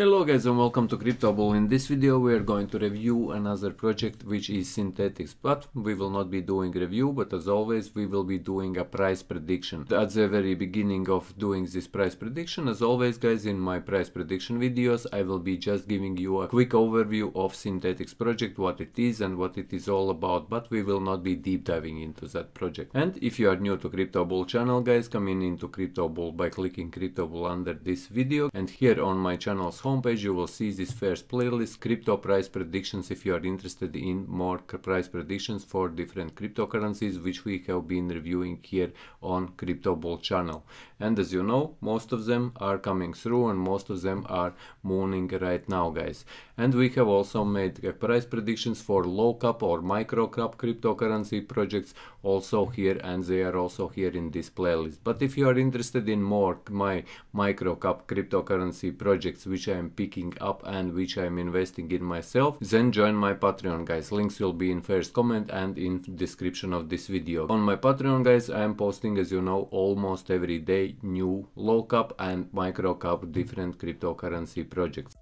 Hello guys and welcome to CryptoBull. In this video we are going to review another project which is Synthetix but we will not be doing review but as always we will be doing a price prediction. At the very beginning of doing this price prediction as always guys in my price prediction videos I will be just giving you a quick overview of Synthetix project, what it is and what it is all about but we will not be deep diving into that project. And if you are new to CryptoBull channel guys come in into CryptoBull by clicking CryptoBull under this video and here on my channel homepage you will see this first playlist crypto price predictions if you are interested in more price predictions for different cryptocurrencies which we have been reviewing here on CryptoBull channel. And as you know most of them are coming through and most of them are mooning right now guys. And we have also made uh, price predictions for low cap or micro cap cryptocurrency projects also here and they are also here in this playlist. But if you are interested in more my micro cap cryptocurrency projects which I am picking up and which I am investing in myself, then join my Patreon guys. Links will be in first comment and in description of this video. On my Patreon guys, I am posting as you know almost every day new low cap and micro cap different cryptocurrency projects.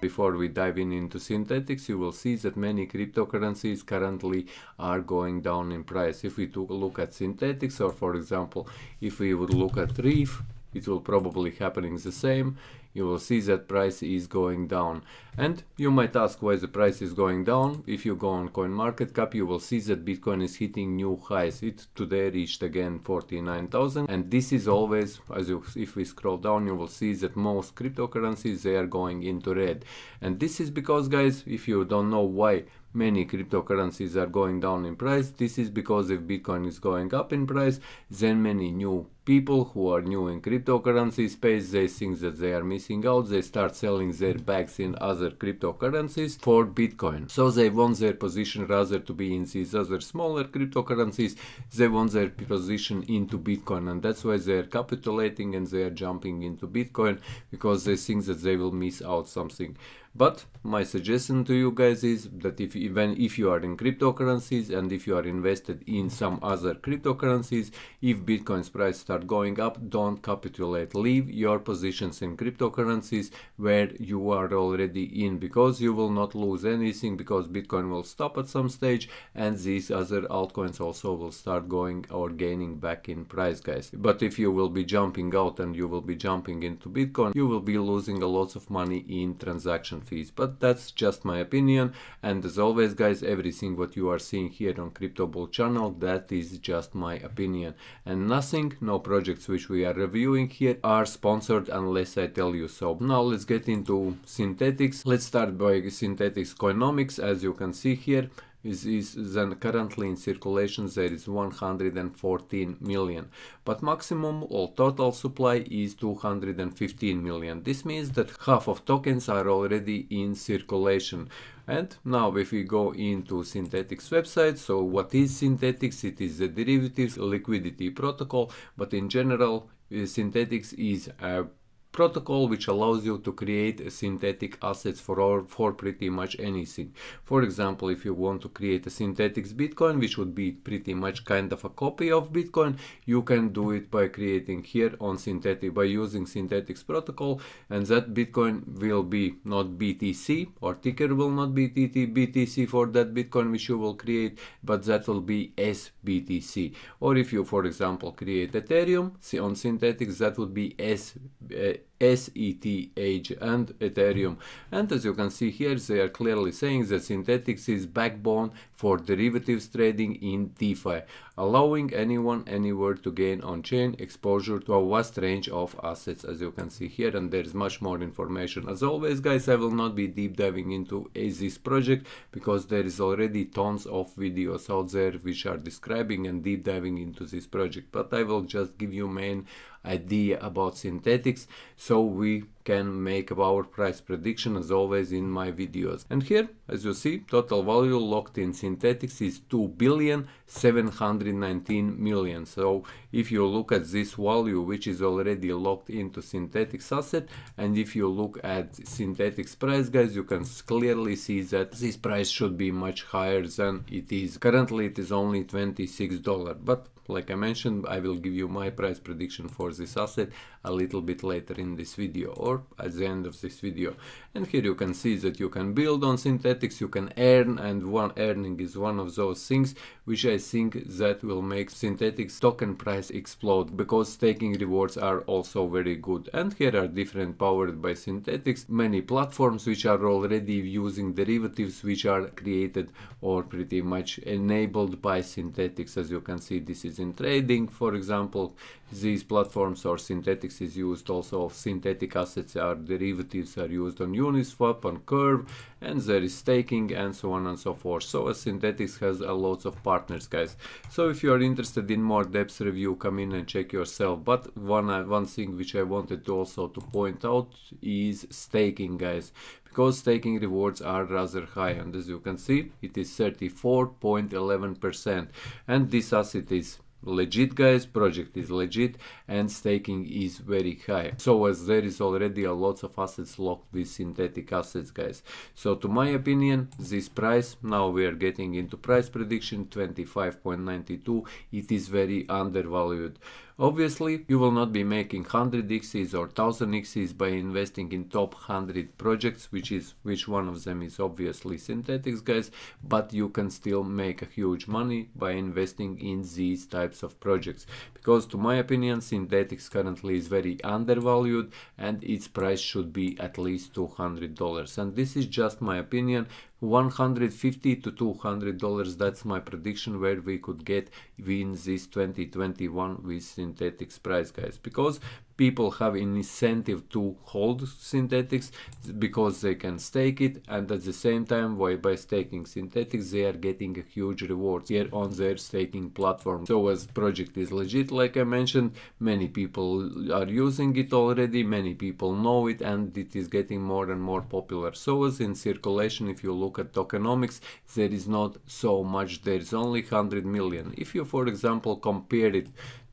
Before we dive in into Synthetix, you will see that many cryptocurrencies currently are going down in price. If we took a look at Synthetix or for example, if we would look at Reef, it will probably happening the same you will see that price is going down. And you might ask why the price is going down. If you go on coin market cap you will see that bitcoin is hitting new highs. It today reached again 49000 and this is always as you if we scroll down you will see that most cryptocurrencies they are going into red. And this is because guys if you don't know why many cryptocurrencies are going down in price this is because if bitcoin is going up in price then many new people who are new in cryptocurrency space they think that they are missing out. They start selling their bags in other cryptocurrencies for bitcoin. So they want their position rather to be in these other smaller cryptocurrencies. They want their position into bitcoin and that's why they are capitulating and they are jumping into bitcoin because they think that they will miss out something. But my suggestion to you guys is that if even if you are in cryptocurrencies and if you are invested in some other cryptocurrencies if bitcoin's price start going up don't capitulate. Leave your positions in cryptocurrencies where you are already in because you will not lose anything because bitcoin will stop at some stage and these other altcoins also will start going or gaining back in price guys. But if you will be jumping out and you will be jumping into bitcoin you will be losing a lot of money in transaction fees. But that's just my opinion and as always guys everything what you are seeing here on CryptoBull channel that is just my opinion. And nothing no projects which we are reviewing here are sponsored unless I tell you so. Now let's get into Synthetix. Let's start by Synthetix Coinomics as you can see here is, is then currently in circulation there is 114 million but maximum or total supply is 215 million. This means that half of tokens are already in circulation. And now if we go into Synthetix website so what is Synthetix it is a derivatives liquidity protocol but in general eh, Synthetix is a protocol which allows you to create synthetic assets for all, for pretty much anything. For example, if you want to create a synthetic Bitcoin, which would be pretty much kind of a copy of Bitcoin, you can do it by creating here on Synthetic by using Synthetix protocol, and that Bitcoin will be not BTC or ticker will not be TT, BTC for that Bitcoin which you will create, but that will be SBTC. Or if you, for example, create Ethereum on Synthetix, that would be S. Uh, it SETH and Ethereum. And as you can see here, they are clearly saying that Synthetix is backbone for derivatives trading in DeFi, allowing anyone anywhere to gain on-chain exposure to a vast range of assets as you can see here and there is much more information. As always guys, I will not be deep diving into this project because there is already tons of videos out there which are describing and deep diving into this project, but I will just give you main idea about Synthetix. so we can make our price prediction as always in my videos. And here, as you see, total value locked in Synthetix is 2 billion 719 million. So if you look at this value, which is already locked into Synthetix asset, and if you look at Synthetix price, guys, you can clearly see that this price should be much higher than it is. Currently, it is only $26, but like I mentioned, I will give you my price prediction for this asset a little bit later in this video or at the end of this video. And here you can see that you can build on Synthetix, you can earn and one earning is one of those things which I think that will make Synthetix token price explode because staking rewards are also very good. And here are different powered by Synthetix, many platforms which are already using derivatives which are created or pretty much enabled by Synthetix. As you can see, this is in trading, for example, these platforms or Synthetix is used also synthetic assets are derivatives are used on Uniswap, on Curve, and there is staking and so on and so forth. So a Synthetix has a lots of partners, guys. So if you are interested in more depth review, come in and check yourself. But one uh, one thing which I wanted to also to point out is staking, guys because staking rewards are rather high and as you can see it is 34.11% and this asset is legit guys. Project is legit and staking is very high. So as there is already a lot of assets locked with synthetic assets guys. So to my opinion this price now we are getting into price prediction 25.92 it is very undervalued Obviously, you will not be making 100 x's or 1000 x's by investing in top 100 projects, which is which one of them is obviously Synthetix guys, but you can still make a huge money by investing in these types of projects. Because to my opinion, Synthetix currently is very undervalued and its price should be at least $200. And this is just my opinion 150 to 200 dollars that's my prediction where we could get win this 2021 with Synthetix price guys because people have an incentive to hold Synthetix because they can stake it and at the same time by, by staking Synthetix they are getting a huge reward here on their staking platform. So as project is legit like i mentioned many people are using it already many people know it and it is getting more and more popular. So as in circulation if you look at tokenomics there is not so much. There is only 100 million. If you for example compare it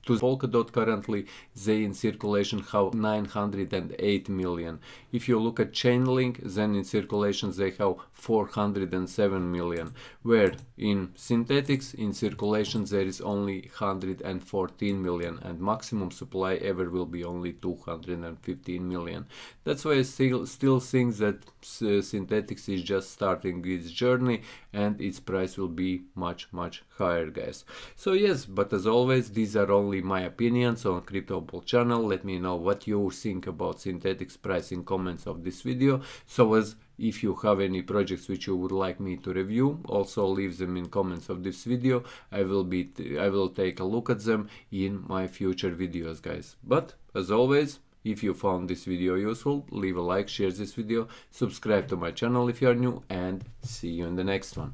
to Polkadot currently they in circulation have 908 million. If you look at Chainlink then in circulation they have 407 million where in Synthetix in circulation there is only 114 million and maximum supply ever will be only 215 million. That's why I still, still think that uh, Synthetix is just starting its journey and its price will be much much higher guys. So yes but as always these are only my opinions on CryptoBull channel. Let me know what you think about Synthetix price in comments of this video. So as if you have any projects which you would like me to review, also leave them in comments of this video. I will be I will take a look at them in my future videos, guys. But as always, if you found this video useful, leave a like, share this video, subscribe to my channel if you are new, and see you in the next one.